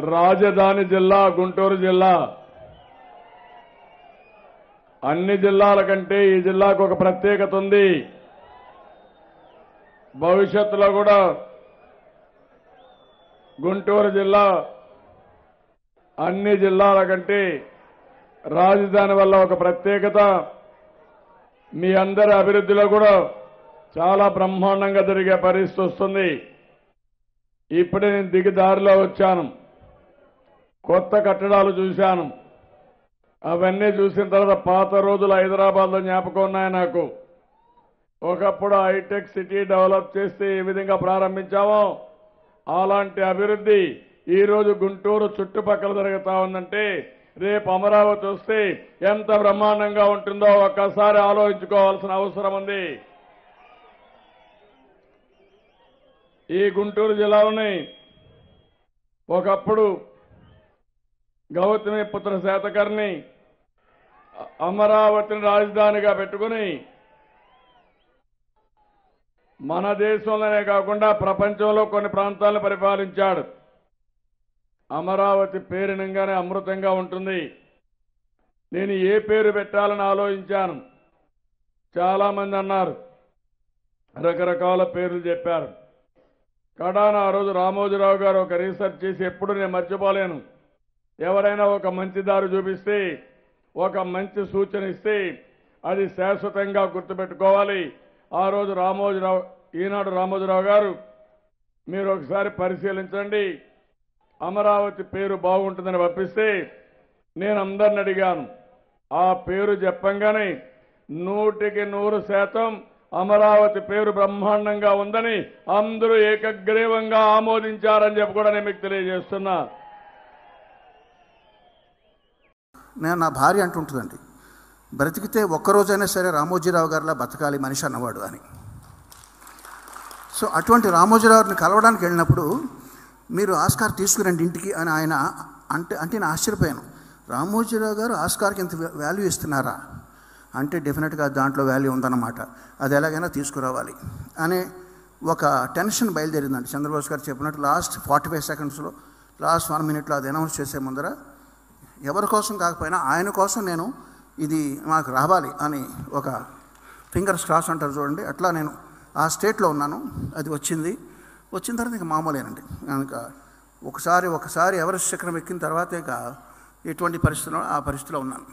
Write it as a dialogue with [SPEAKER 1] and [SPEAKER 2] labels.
[SPEAKER 1] రాజధాని జిల్లా గుంటూరు జిల్లా. అన్ని జిల్లాల కంటే ఈ జిల్లాకు ఒక ప్రత్యేకత ఉంది. భవిష్యత్తులో కూడా గుంటూరు జిల్లా అన్ని జిల్లాల కంటే రాజధాని వల్ల ఒక ప్రత్యేకత మీ అందరి అభివృద్ధిలో కూడా చాలా బ్రహ్మాండంగా జరిగే పరిస్థితి వస్తుంది. ఇప్పుడే నేను దిగిదారిలో వచ్చాను. కొత్త కట్టడాలు చూశాను. అవన్నీ చూసిన తర్వాత పాత రోజులు హైదరాబాద్లో జ్ఞాపకం ఉన్నాయి నాకు. ఒకప్పుడు హైటెక్ సిటీ డెవలప్ చేస్తే ఏ విధంగా ప్రారంభించామో అలాంటి అభివృద్ధి ఈరోజు గుంటూరు చుట్టుపక్కల జరుగుతా ఉందంటే రేపు అమరావతి వస్తే ఎంత బ్రహ్మాండంగా ఉంటుందో ఒక్కసారి ఆలోచించుకోవాల్సిన అవసరం ఉంది. ఈ గుంటూరు జిల్లాలోని ఒకప్పుడు గౌతమి పుత్ర శాతకర్ణి అమరావతిని రాజధానిగా పెట్టుకుని మన దేశంలోనే కాకుండా ప్రపంచంలో కొన్ని ప్రాంతాలను పరిపాలించాడు. అమరావతి పేరినంగానే అమృతంగా ఉంటుంది. నేను ఏ పేరు పెట్టాలని ఆలోచించాను. చాలా మంది అన్నారు రకరకాల పేర్లు చెప్పారు. కడాన ఆ రోజు రామోజీరావు గారు ఒక రీసెర్చ్ చేసి ఎప్పుడు నేను మర్చిపోలేను. ఎవరైనా ఒక మంచి దారి చూపిస్తే ఒక మంచి సూచన ఇస్తే అది శాశ్వతంగా గుర్తుపెట్టుకోవాలి. ఆ రోజు రామోజీరావు ఈనాడు రామోజీరావు గారు మీరు ఒకసారి పరిశీలించండి. అమరావతి పేరు బాగుంటుందని పంపిస్తే నేను అందరిని అడిగాను. ఆ పేరు చెప్పంగానే నూటికి నూరు శాతం అమరావతి పేరు బ్రహ్మాండంగా ఉందని అందరూ ఏకగ్రీవంగా ఆమోదించారని చెప్పి కూడా నేను మీకు తెలియజేస్తున్నా.
[SPEAKER 2] నేను నా భార్య అంటుంటుందండి బ్రతికితే ఒక్కరోజైనా సరే రామోజీరావు గారిలా బతకాలి మనిషి అన్నవాడు అని. సో అటువంటి రామోజీరావుని కలవడానికి వెళ్ళినప్పుడు మీరు ఆస్కార్ తీసుకురండి ఇంటికి అని ఆయన అంటే అంటే నేను ఆశ్చర్యపోయాను. రామోజీరావు గారు ఆస్కార్కి ఇంత వాల్యూ ఇస్తున్నారా? అంటే డెఫినెట్గా దాంట్లో వాల్యూ ఉందన్నమాట. అది ఎలాగైనా తీసుకురావాలి. అనే ఒక టెన్షన్ బయలుదేరిందండి చంద్రబాబు గారు చెప్పినట్టు లాస్ట్ ఫార్టీ ఫైవ్ సెకండ్స్లో లాస్ట్ వన్ మినిట్లో అది అనౌన్స్ చేసే ముందర ఎవరి కోసం కాకపోయినా ఆయన కోసం నేను ఇది మాకు రావాలి అని ఒక ఫింగర్స్ క్రాస్ అంటారు చూడండి. అట్లా నేను ఆ స్టేట్లో ఉన్నాను. అది వచ్చింది. వచ్చిన తర్వాత ఇక మామూలేనండి. కనుక ఒకసారి ఒకసారి ఎవరెస్ట్ శిఖరం ఎక్కిన తర్వాత ఇక ఎటువంటి పరిస్థితిలో ఆ పరిస్థితిలో ఉన్నాను.